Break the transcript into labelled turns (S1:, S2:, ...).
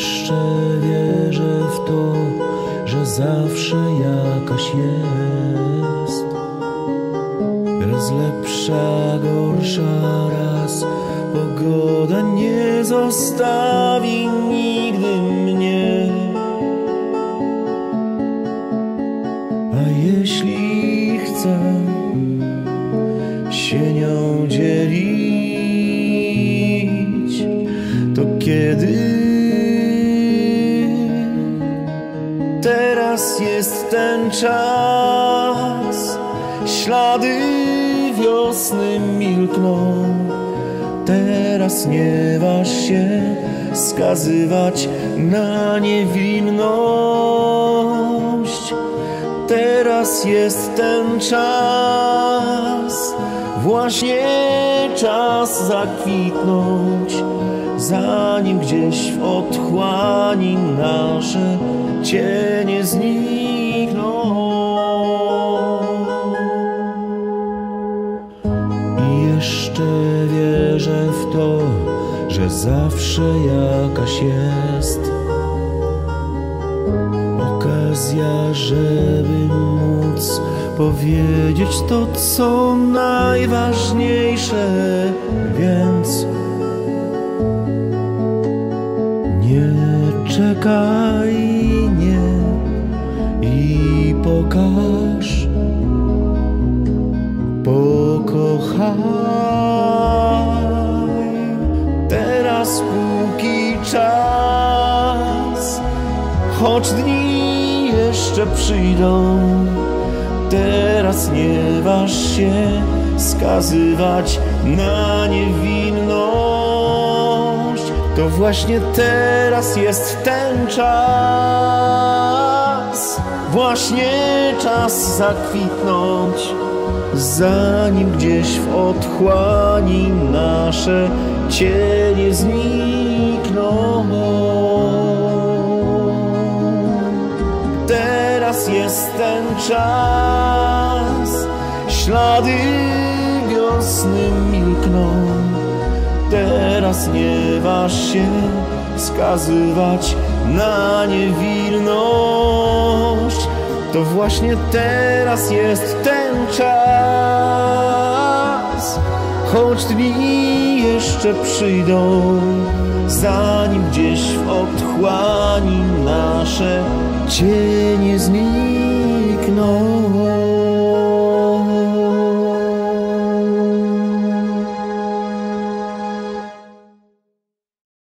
S1: jeszcze wierzę w to, że zawsze jakaś jest. Raz lepsza, gorsza, raz pogoda nie zostawi nigdy mnie. A jeśli chcę się nią dzielić, teraz jest ten czas, ślady wiosny milkną. Teraz nie waż się skazywać na niewinność. Teraz jest ten czas, właśnie czas zakwitnąć, zanim gdzieś w otchłani nasze jeszcze wierzę w to, że zawsze jakaś jest okazja, żeby móc powiedzieć to, co najważniejsze, więc nie czekaj, nie i pokaż, pokochaj teraz póki czas, choć dni jeszcze przyjdą. Teraz nie waż się skazywać na niewinność. To właśnie teraz jest ten czas, właśnie czas zakwitnąć, zanim gdzieś w otchłani nasze cienie znikną. Teraz jest ten czas, ślady wiosny milkną. Teraz nie waż się skazywać na niewinność. To właśnie teraz jest ten czas, choć dni jeszcze przyjdą, zanim gdzieś w otchłani nasze cienie